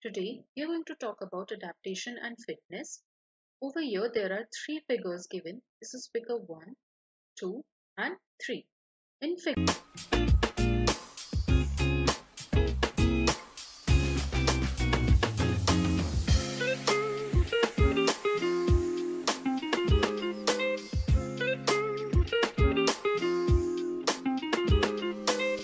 Today we are going to talk about adaptation and fitness. Over here there are three figures given. This is figure 1, 2 and 3. In figure